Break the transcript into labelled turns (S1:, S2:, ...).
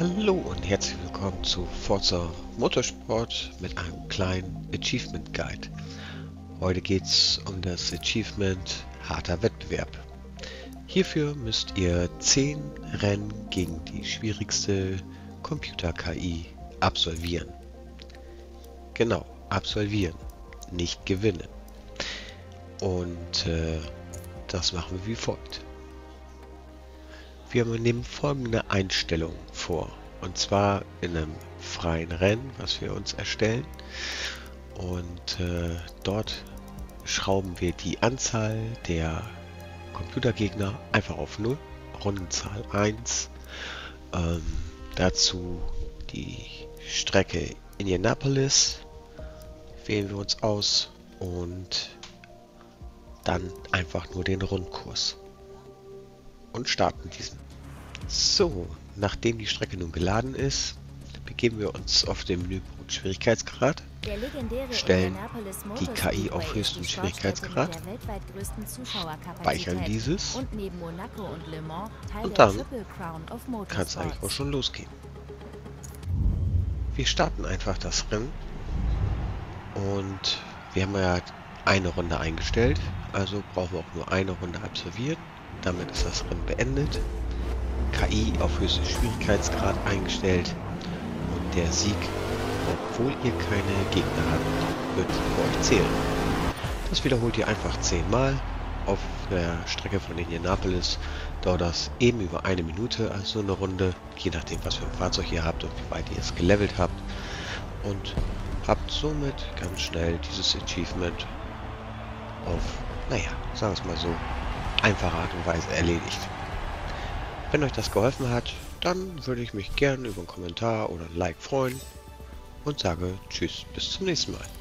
S1: Hallo und herzlich willkommen zu Forza Motorsport mit einem kleinen Achievement Guide. Heute geht es um das Achievement harter Wettbewerb. Hierfür müsst ihr 10 Rennen gegen die schwierigste Computer-KI absolvieren. Genau, absolvieren, nicht gewinnen. Und äh, das machen wir wie folgt. Wir nehmen folgende Einstellung vor. Und zwar in einem freien Rennen, was wir uns erstellen. Und äh, dort schrauben wir die Anzahl der Computergegner einfach auf 0. Rundenzahl 1. Ähm, dazu die Strecke Indianapolis wählen wir uns aus und dann einfach nur den Rundkurs und starten diesen. So, nachdem die Strecke nun geladen ist, begeben wir uns auf den Menüpunkt Schwierigkeitsgrad, stellen die KI auf höchsten Schwierigkeitsgrad, speichern dieses und, und dann kann es eigentlich auch schon losgehen. Wir starten einfach das Rennen und wir haben ja eine Runde eingestellt, also brauchen wir auch nur eine Runde absolvieren. Damit ist das Rennen beendet. KI auf höchsten Schwierigkeitsgrad eingestellt. Und der Sieg, obwohl ihr keine Gegner habt, wird für euch zählen. Das wiederholt ihr einfach zehnmal. Auf der Strecke von Indianapolis dauert das eben über eine Minute, also eine Runde, je nachdem was für ein Fahrzeug ihr habt und wie weit ihr es gelevelt habt. Und habt somit ganz schnell dieses Achievement auf, naja, sagen wir es mal so, einfache Art und Weise erledigt. Wenn euch das geholfen hat, dann würde ich mich gerne über einen Kommentar oder ein Like freuen und sage Tschüss, bis zum nächsten Mal.